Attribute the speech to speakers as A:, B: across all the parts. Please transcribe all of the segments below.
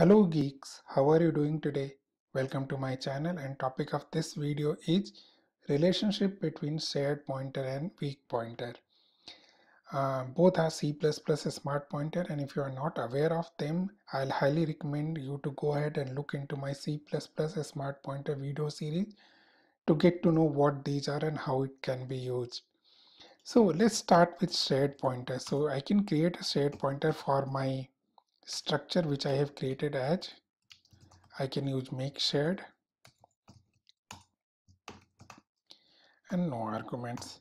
A: Hello geeks, how are you doing today? Welcome to my channel and topic of this video is relationship between shared pointer and weak pointer. Uh, both are C++ smart pointer and if you are not aware of them, I'll highly recommend you to go ahead and look into my C++ smart pointer video series to get to know what these are and how it can be used. So let's start with shared pointer. So I can create a shared pointer for my structure which I have created as I can use make shared and no arguments.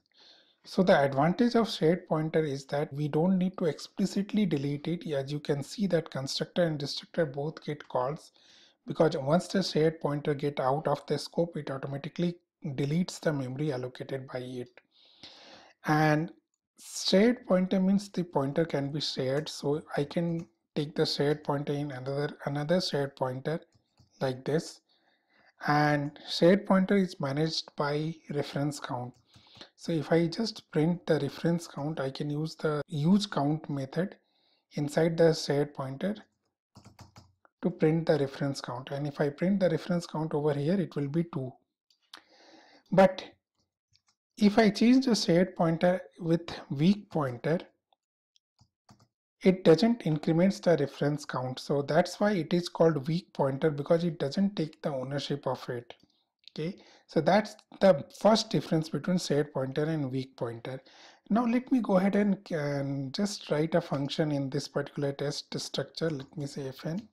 A: So the advantage of shared pointer is that we don't need to explicitly delete it. As you can see that constructor and destructor both get calls because once the shared pointer get out of the scope it automatically deletes the memory allocated by it. And shared pointer means the pointer can be shared. So I can take the shared pointer in another another shared pointer like this. And shared pointer is managed by reference count. So if I just print the reference count I can use the use count method inside the shared pointer to print the reference count. And if I print the reference count over here it will be 2 but if I change the shared pointer with weak pointer it doesn't increments the reference count. So that's why it is called weak pointer because it doesn't take the ownership of it. Okay? So that's the first difference between shared pointer and weak pointer. Now let me go ahead and, and just write a function in this particular test structure. Let me say fn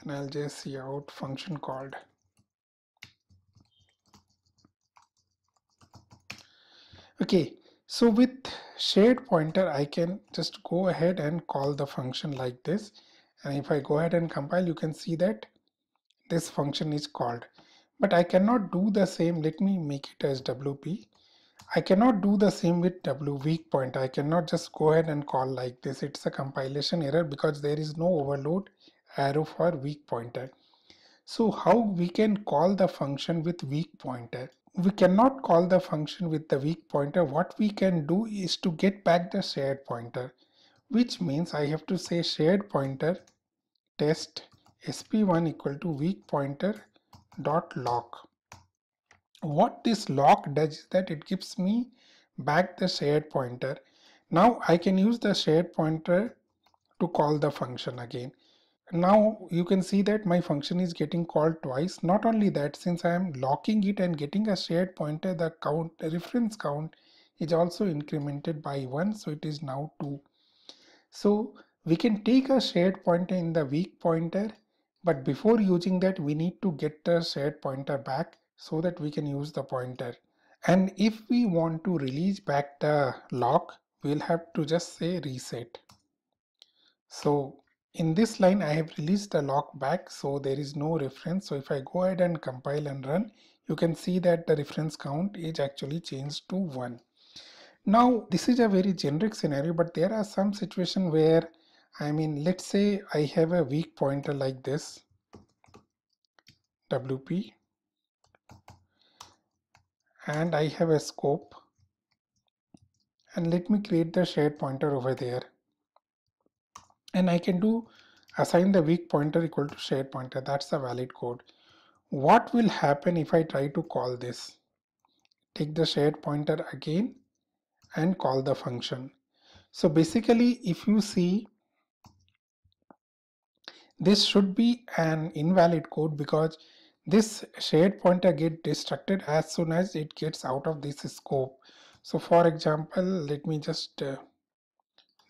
A: and I'll just cout function called. Okay so with shared pointer, I can just go ahead and call the function like this. And if I go ahead and compile, you can see that this function is called. But I cannot do the same. Let me make it as WP. I cannot do the same with W weak pointer. I cannot just go ahead and call like this. It's a compilation error because there is no overload arrow for weak pointer. So how we can call the function with weak pointer? We cannot call the function with the weak pointer. What we can do is to get back the shared pointer, which means I have to say shared pointer test sp1 equal to weak pointer dot lock. What this lock does is that it gives me back the shared pointer. Now I can use the shared pointer to call the function again now you can see that my function is getting called twice. Not only that since I am locking it and getting a shared pointer the count the reference count is also incremented by 1 so it is now 2 so we can take a shared pointer in the weak pointer but before using that we need to get the shared pointer back so that we can use the pointer. And if we want to release back the lock we'll have to just say reset. So in this line I have released a lock back so there is no reference so if I go ahead and compile and run you can see that the reference count is actually changed to 1. Now this is a very generic scenario but there are some situation where I mean let's say I have a weak pointer like this WP and I have a scope and let me create the shared pointer over there and I can do assign the weak pointer equal to shared pointer. That's a valid code. What will happen if I try to call this? Take the shared pointer again and call the function. So basically if you see this should be an invalid code because this shared pointer get destructed as soon as it gets out of this scope. So for example let me just uh,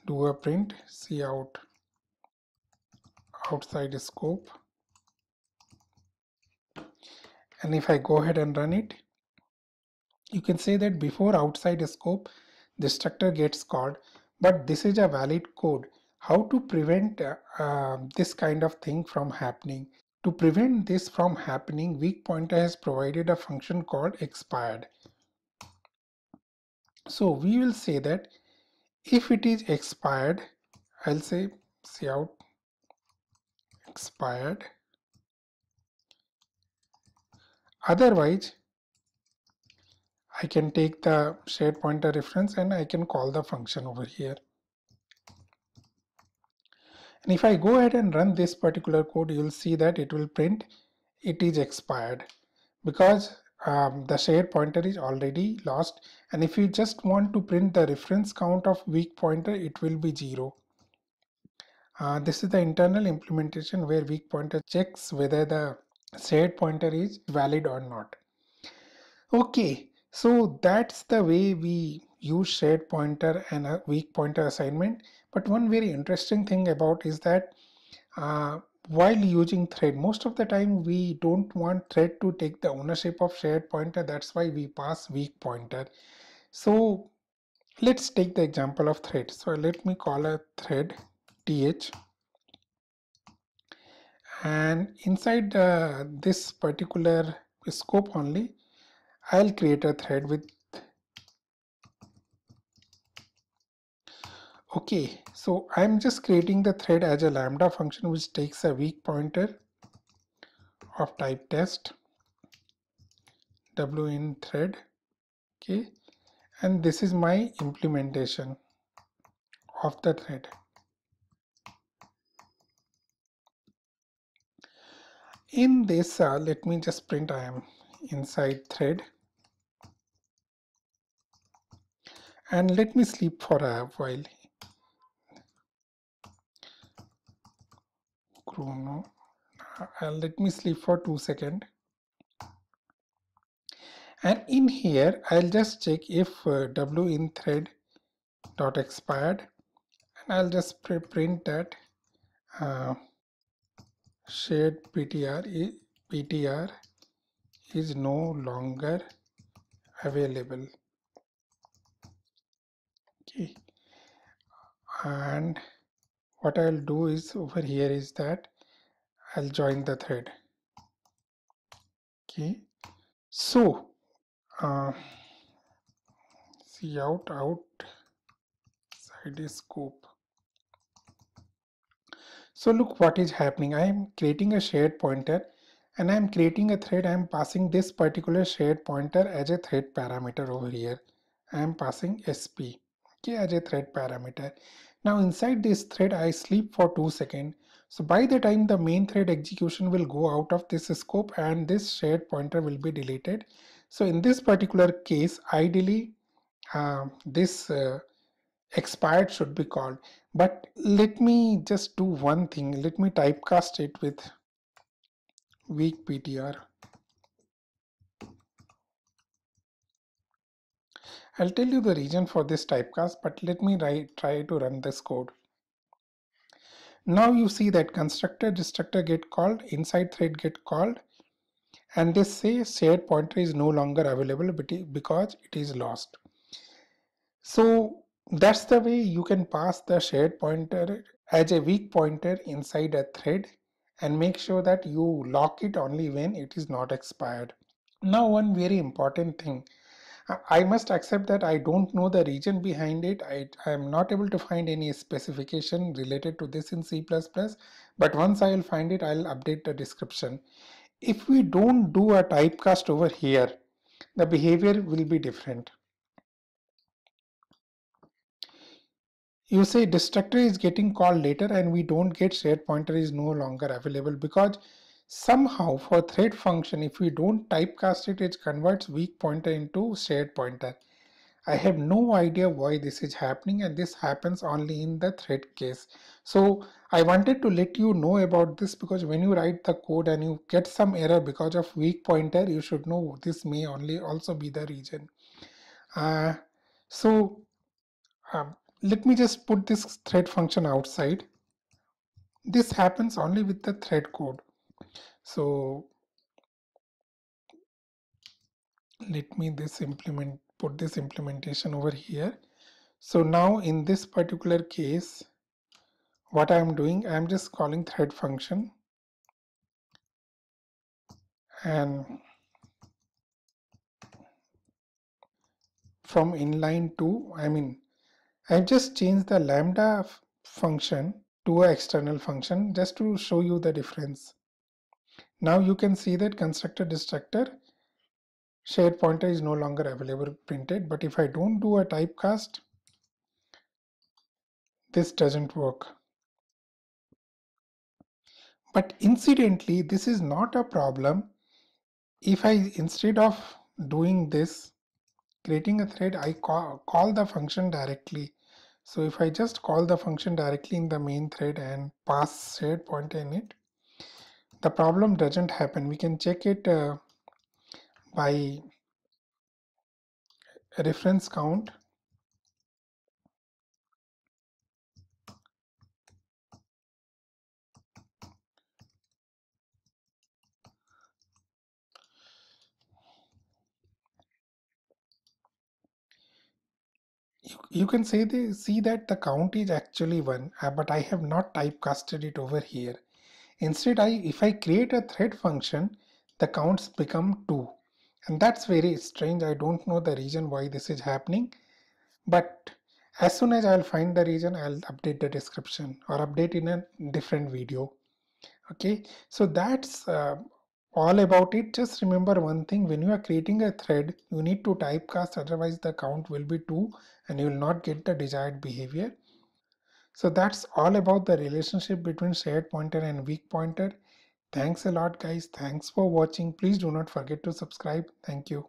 A: do a print cout outside scope. And if I go ahead and run it you can say that before outside scope the structure gets called. But this is a valid code. How to prevent uh, uh, this kind of thing from happening? To prevent this from happening weak pointer has provided a function called expired. So we will say that if it is expired I'll say cout expired. Otherwise I can take the shared pointer reference and I can call the function over here. And if I go ahead and run this particular code you will see that it will print it is expired because um, the shared pointer is already lost. And if you just want to print the reference count of weak pointer it will be zero uh, this is the internal implementation where weak pointer checks whether the shared pointer is valid or not. Okay so that's the way we use shared pointer and a weak pointer assignment. But one very interesting thing about is that uh, while using thread most of the time we don't want thread to take the ownership of shared pointer. That's why we pass weak pointer. So let's take the example of thread. So let me call a thread th and inside uh, this particular scope only I'll create a thread with okay so I'm just creating the thread as a lambda function which takes a weak pointer of type test w in thread okay? And this is my implementation of the thread in this uh, let me just print I am inside thread. And let me sleep for a while. Chrono. Uh, let me sleep for two seconds and in here I'll just check if uh, w in thread dot expired. And I'll just print that. Uh, shared ptr is, ptr is no longer available. Okay. And what I'll do is over here is that I'll join the thread. Okay. So uh, cout out side scope so look what is happening. I am creating a shared pointer and I am creating a thread. I am passing this particular shared pointer as a thread parameter over here. I am passing sp okay, as a thread parameter. Now inside this thread I sleep for 2 seconds. So by the time the main thread execution will go out of this scope and this shared pointer will be deleted. So in this particular case ideally uh, this uh, expired should be called but let me just do one thing. Let me typecast it with weak ptr I'll tell you the reason for this typecast but let me write, try to run this code. Now you see that constructor destructor get called inside thread get called and this says shared pointer is no longer available because it is lost. So that's the way you can pass the shared pointer as a weak pointer inside a thread and make sure that you lock it only when it is not expired. Now one very important thing. I must accept that I don't know the reason behind it. I, I am not able to find any specification related to this in C++, but once I will find it, I'll update the description. If we don't do a typecast over here, the behavior will be different. You say destructor is getting called later and we don't get shared pointer is no longer available because somehow for thread function if we don't typecast it it converts weak pointer into shared pointer I have no idea why this is happening and this happens only in the thread case. So I wanted to let you know about this because when you write the code and you get some error because of weak pointer, you should know this may only also be the reason. Uh, so um, let me just put this thread function outside. This happens only with the thread code. So let me this implement put this implementation over here. So now in this particular case what I am doing I am just calling thread function. And from inline to I mean I've just changed the lambda function to an external function just to show you the difference. Now you can see that constructor destructor shared pointer is no longer available printed but if I don't do a typecast this doesn't work. but incidentally this is not a problem if I instead of doing this creating a thread I call, call the function directly so if I just call the function directly in the main thread and pass shared pointer in it the problem doesn't happen. We can check it uh, by reference count you, can say the, see that the count is actually 1 uh, but I have not typecasted it over here. Instead I if I create a thread function the counts become 2 and that's very strange. I don't know the reason why this is happening. But as soon as I'll find the reason I'll update the description or update in a different video. Okay? So that's uh, all about it. Just remember one thing when you are creating a thread you need to typecast otherwise the count will be 2 and you will not get the desired behavior. So that's all about the relationship between shared pointer and weak pointer. Thanks a lot guys. Thanks for watching. Please do not forget to subscribe. Thank you